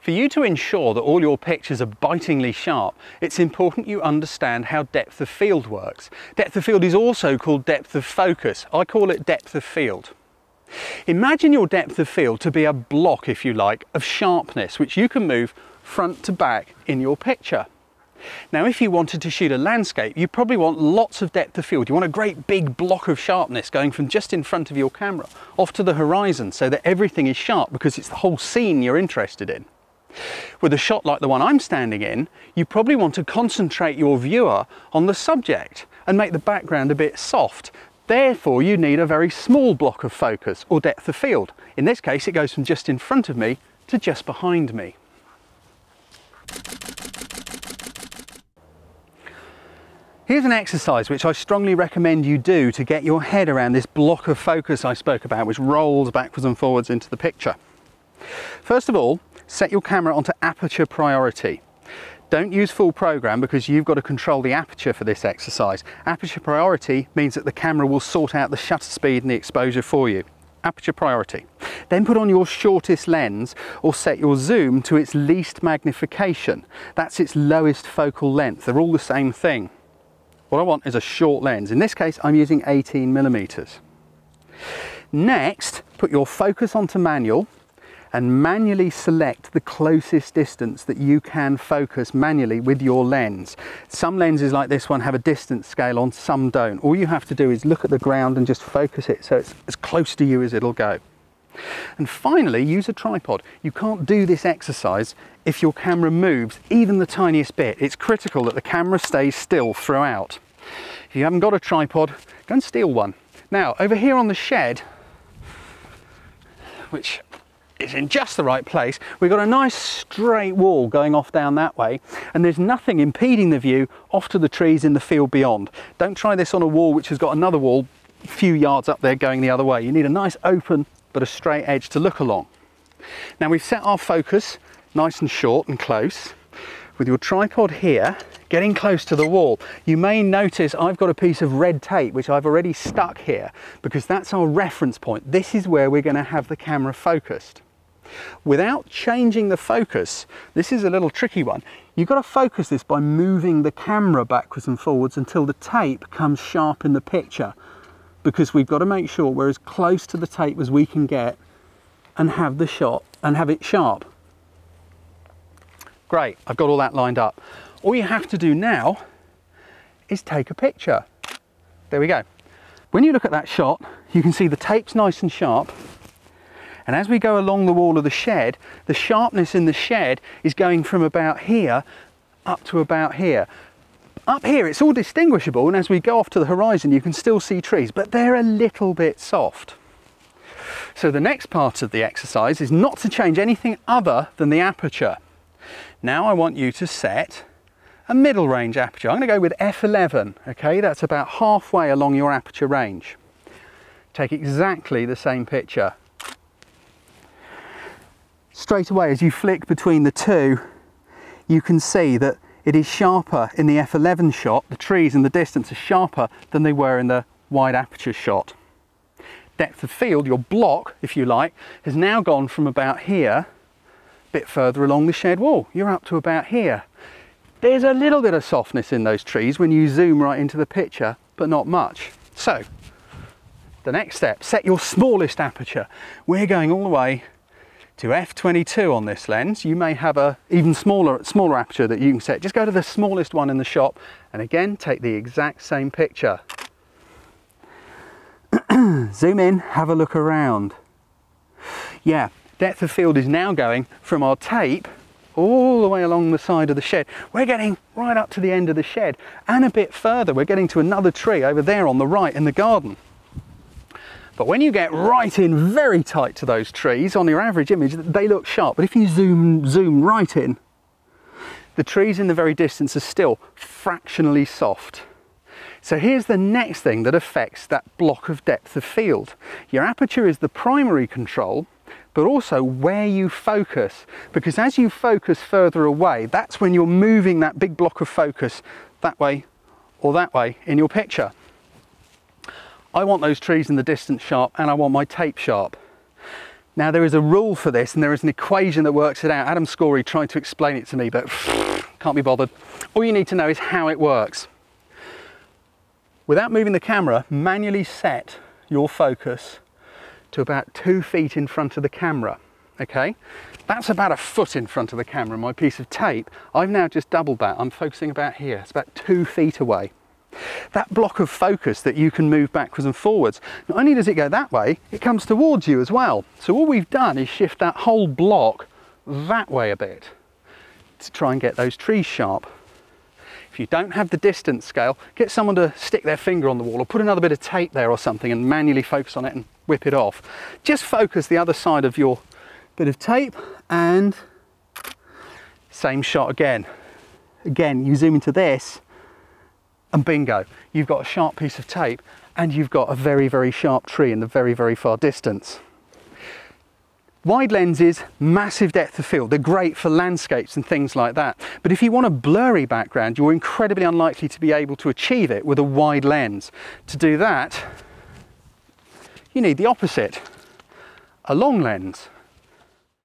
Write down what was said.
For you to ensure that all your pictures are bitingly sharp, it's important you understand how depth of field works. Depth of field is also called depth of focus. I call it depth of field. Imagine your depth of field to be a block, if you like, of sharpness, which you can move front to back in your picture. Now, if you wanted to shoot a landscape, you probably want lots of depth of field. You want a great big block of sharpness going from just in front of your camera off to the horizon so that everything is sharp because it's the whole scene you're interested in. With a shot like the one I'm standing in, you probably want to concentrate your viewer on the subject and make the background a bit soft. Therefore, you need a very small block of focus or depth of field. In this case, it goes from just in front of me to just behind me. Here's an exercise which I strongly recommend you do to get your head around this block of focus I spoke about, which rolls backwards and forwards into the picture. First of all, set your camera onto aperture priority. Don't use full program because you've got to control the aperture for this exercise. Aperture priority means that the camera will sort out the shutter speed and the exposure for you. Aperture priority. Then put on your shortest lens or set your zoom to its least magnification. That's its lowest focal length. They're all the same thing. What I want is a short lens. In this case, I'm using 18 millimeters. Next, put your focus onto manual and manually select the closest distance that you can focus manually with your lens. Some lenses like this one have a distance scale on, some don't. All you have to do is look at the ground and just focus it so it's as close to you as it'll go. And finally, use a tripod. You can't do this exercise if your camera moves even the tiniest bit. It's critical that the camera stays still throughout. If you haven't got a tripod, go and steal one. Now, over here on the shed, which is in just the right place, we've got a nice straight wall going off down that way, and there's nothing impeding the view off to the trees in the field beyond. Don't try this on a wall which has got another wall a few yards up there going the other way. You need a nice open but a straight edge to look along. Now we've set our focus nice and short and close. With your tripod here, getting close to the wall, you may notice I've got a piece of red tape which I've already stuck here because that's our reference point. This is where we're going to have the camera focused. Without changing the focus, this is a little tricky one, you've got to focus this by moving the camera backwards and forwards until the tape comes sharp in the picture because we've got to make sure we're as close to the tape as we can get and have the shot and have it sharp. Great, I've got all that lined up. All you have to do now is take a picture. There we go. When you look at that shot, you can see the tape's nice and sharp. And as we go along the wall of the shed, the sharpness in the shed is going from about here up to about here. Up here it's all distinguishable and as we go off to the horizon you can still see trees, but they're a little bit soft. So the next part of the exercise is not to change anything other than the aperture. Now I want you to set a middle range aperture. I'm going to go with f11, okay? That's about halfway along your aperture range. Take exactly the same picture. Straight away as you flick between the two, you can see that it is sharper in the f11 shot, the trees in the distance are sharper than they were in the wide aperture shot. Depth of field, your block, if you like, has now gone from about here, a bit further along the shed wall. You're up to about here. There's a little bit of softness in those trees when you zoom right into the picture, but not much. So, the next step, set your smallest aperture. We're going all the way to f22 on this lens. You may have a even smaller, smaller aperture that you can set. Just go to the smallest one in the shop and again, take the exact same picture. Zoom in, have a look around. Yeah, depth of field is now going from our tape all the way along the side of the shed. We're getting right up to the end of the shed and a bit further. We're getting to another tree over there on the right in the garden. But when you get right in very tight to those trees, on your average image, they look sharp. But if you zoom, zoom right in, the trees in the very distance are still fractionally soft. So here's the next thing that affects that block of depth of field. Your aperture is the primary control, but also where you focus. Because as you focus further away, that's when you're moving that big block of focus that way or that way in your picture. I want those trees in the distance sharp and I want my tape sharp. Now there is a rule for this and there is an equation that works it out. Adam Scory tried to explain it to me, but can't be bothered. All you need to know is how it works. Without moving the camera, manually set your focus to about two feet in front of the camera, okay? That's about a foot in front of the camera, my piece of tape. I've now just doubled that. I'm focusing about here. It's about two feet away. That block of focus that you can move backwards and forwards, not only does it go that way, it comes towards you as well. So all we've done is shift that whole block that way a bit to try and get those trees sharp. If you don't have the distance scale, get someone to stick their finger on the wall or put another bit of tape there or something and manually focus on it and whip it off. Just focus the other side of your bit of tape and same shot again. Again, you zoom into this and bingo, you've got a sharp piece of tape and you've got a very, very sharp tree in the very, very far distance. Wide lenses, massive depth of field. They're great for landscapes and things like that. But if you want a blurry background, you're incredibly unlikely to be able to achieve it with a wide lens. To do that, you need the opposite, a long lens.